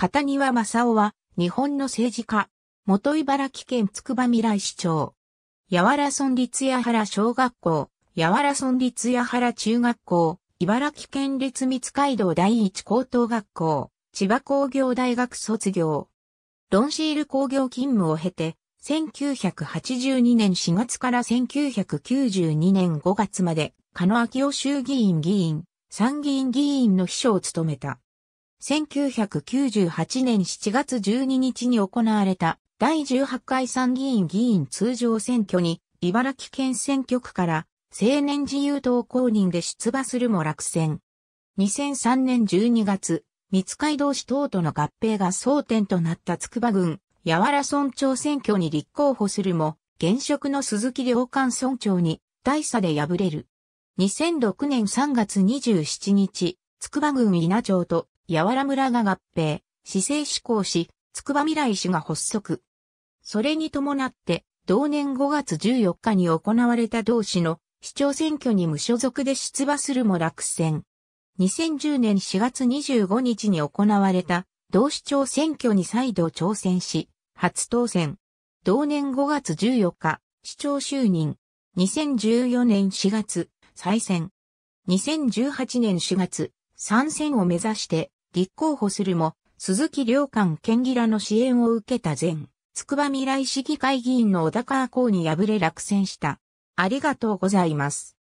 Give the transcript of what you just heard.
片庭正夫は、日本の政治家、元茨城県つくば未来市長。八原村立八原小学校、八原村立八原中学校、茨城県立三街道第一高等学校、千葉工業大学卒業。ロンシール工業勤務を経て、1982年4月から1992年5月まで、加野昭夫衆議院議員、参議院議員の秘書を務めた。1998年7月12日に行われた第18回参議院議員通常選挙に茨城県選挙区から青年自由党公認で出馬するも落選。2003年12月、三街道市党との合併が争点となった筑波郡、八原村長選挙に立候補するも、現職の鈴木良寛村長に大差で敗れる。2006年3月27日、筑波郡稲町と八原村が合併、市政施行し、筑波未来市が発足。それに伴って、同年5月14日に行われた同市の市長選挙に無所属で出馬するも落選。2010年4月25日に行われた同市長選挙に再度挑戦し、初当選。同年5月14日、市長就任。2014年4月、再選。2018年4月、参戦を目指して立候補するも、鈴木良官県議らの支援を受けた前、筑波未来市議会議員の小高公に敗れ落選した。ありがとうございます。